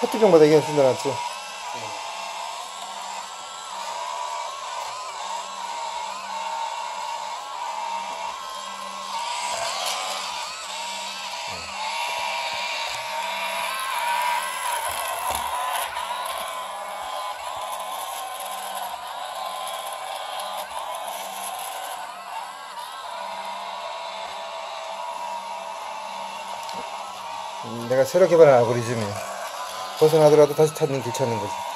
페트병보다 이게 낫지. 음, 내가 새로 개발한 알고리즘이야. 벗어나더라도 다시 찾는 길 찾는 거지.